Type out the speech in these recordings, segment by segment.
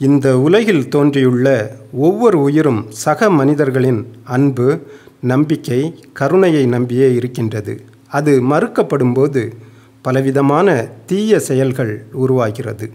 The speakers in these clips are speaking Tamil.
இந்த உலகில் தோன்றியுள்ள ஒவ்வொரு உயிரும் சக மனிதர்களின் அன்பு நம்பிக்கை கருணையை நம்பியே இருக்கின்றது. அது மறுக்கப்படும்போது பலவிதமான தீய செயல்கள் உருவாகிறது.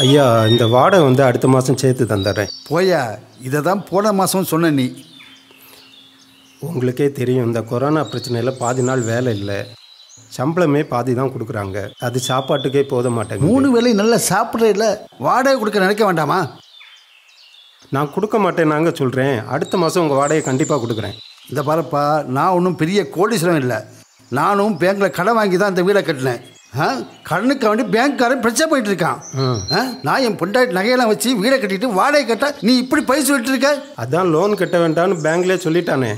ஐயா இந்த வாடகை வந்து அடுத்த மாதம் சேர்த்து தந்துடுறேன். போயா இதை தான் போன மாதம் சொன்ன நீ. உங்களுக்கே தெரியும் இந்த கொரோனா பிரச்சனையில் பாதி நாள் வேலை இல்லை. சம்பளமே பாதி தான் கொடுக்குறாங்க. அது சாப்பாட்டுக்கே போத மாட்டேங்குது மூணு வேளை நல்லா சாப்பிட்றதில்ல வாடகை கொடுக்க நினைக்க வேண்டாமா? நான் கொடுக்க மாட்டேன் நாங்கள் சொல்கிறேன் அடுத்த மாதம் உங்கள் வாடகையை கண்டிப்பாக கொடுக்குறேன். இந்த பாருப்பா நான் ஒன்றும் பெரிய கோடீஸ்வரம் இல்லை. நானும் பேங்க்கில் கடன் வாங்கி தான் இந்த வீடை கட்டினேன். கடனுக்கு வேண்டி பேங்க்காரன் பிரச்சனை போயிட்டு இருக்கான் நான் என் பொண்டாட்டி நகையெல்லாம் வச்சு வீடை கட்டிட்டு வாடகை கட்ட நீ இப்படி பைசா சொல்லிட்டு இருக்க அதான் லோன் கட்ட வேண்டாம்னு பேங்க்லேயே சொல்லிட்டானே.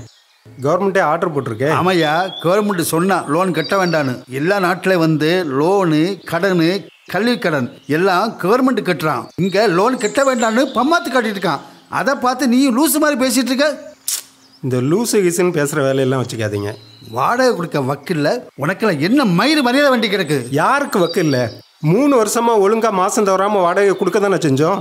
கவர்மெண்ட்டே ஆர்டர் போட்டிருக்கேன் ஆமையா கவர்மெண்ட் சொன்னா லோன் கட்ட வேண்டான்னு. எல்லா நாட்டில் வந்து லோனு கடனு கல்வி கடன் எல்லாம் கவர்மெண்ட் கட்டுறான். இங்க லோன் கட்ட வேண்டான்னு பம்மாத்து காட்டிட்டு இருக்கான். அதை பார்த்து நீயும் லூசு மாதிரி பேசிட்டு இருக்க? இந்த லூசு கீசுன்னு பேசுகிற வேலையெல்லாம் வச்சுக்காதீங்க. வாடகை கொடுக்க வக்கில்ல உனக்கெல்லாம் என்ன மயிறு மரியாதை வண்டி கிடக்கு? யாருக்கு வக்கு இல்லை? மூணு வருஷமாக ஒழுங்காக மாதம் தவறாமல் வாடகை கொடுக்க தானே செஞ்சோம்?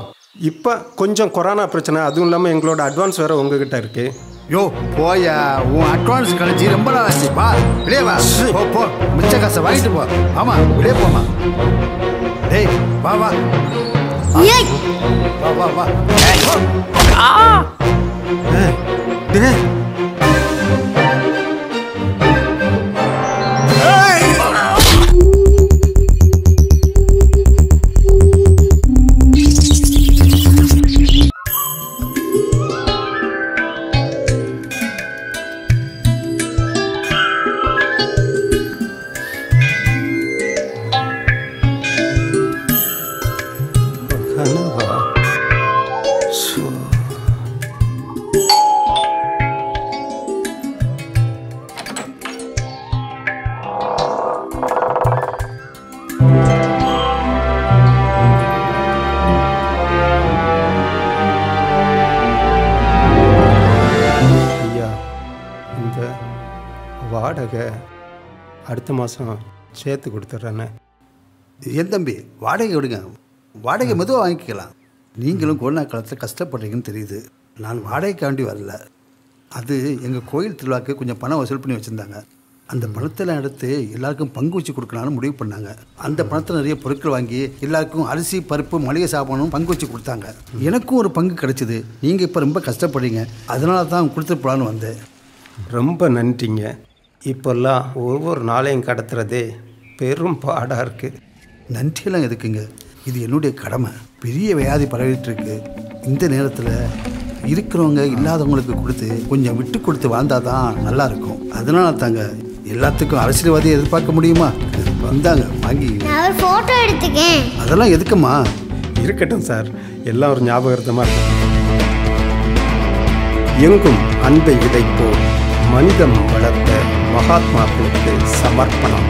இப்போ கொஞ்சம் கொரோனா பிரச்சனை அதுவும் இல்லாமல் எங்களோட அட்வான்ஸ் வேறு உங்ககிட்ட இருக்குது யோ போயா உன் அட்வான்ஸ் கழிச்சு ரொம்ப நாள் ஆச்சு. பா வெளியே வா. போ போ. மிச்ச காசை வாங்கிட்டு போ. ஆமா வெளியே போமா டேய் வா வா. வா வா வா. Dede. வாடகை அடுத்த மாதம் சேர்த்து கொடுத்துட்றேண்ணே என் தம்பி வாடகை விடுங்க வாடகை மெதுவாக வாங்கிக்கலாம். நீங்களும் கொரோனா காலத்தில் கஷ்டப்படுறீங்கன்னு தெரியுது. நான் வாடகைக்காண்டி வரல. அது எங்கள் கோயில் திருவிழாக்கு கொஞ்சம் பணம் வசூல் பண்ணி வச்சுருந்தாங்க. அந்த பணத்தில் எடுத்து எல்லாருக்கும் பங்கு வச்சு கொடுக்கலான்னு முடிவு பண்ணாங்க. அந்த பணத்தில் நிறைய பொருட்கள் வாங்கி எல்லாருக்கும் அரிசி பருப்பு மளிகை சாப்பாடும் பங்கு வச்சு கொடுத்தாங்க எனக்கும் ஒரு பங்கு கிடைச்சிது. நீங்கள் இப்போ ரொம்ப கஷ்டப்படுறீங்க. அதனால தான் கொடுத்துட்டு போகலான்னு வந்தேன். ரொம்ப நன்றிங்க. இப்போல்லாம் ஒவ்வொரு நாளையும் கடத்துறதே பெரும் பாடாக இருக்குது நன்றியெல்லாம் எதுக்குங்க? இது என்னுடைய கடமை. பெரிய வியாதி பரவிட்டு இருக்கு இந்த நேரத்தில் இருக்கிறவங்க இல்லாதவங்களுக்கு கொடுத்து கொஞ்சம் விட்டு கொடுத்து வாழ்ந்தால் தான் நல்லா இருக்கும். அதனால தாங்க எல்லாத்துக்கும் அரசியல்வாதி எதிர்பார்க்க முடியுமா? வந்தாங்க வாங்கி. நான் ஒரு போட்டோ எடுத்துக்கேன். அதெல்லாம் எதுக்குமா இருக்கட்டும் சார். எல்லாம் ஒரு ஞாபகார்த்தமாக இருக்கும் எங்கும் அன்பை விதைப்போம். மனிதம் வளர்த்த மகாத்மாக்களுக்கு சமர்ப்பணம்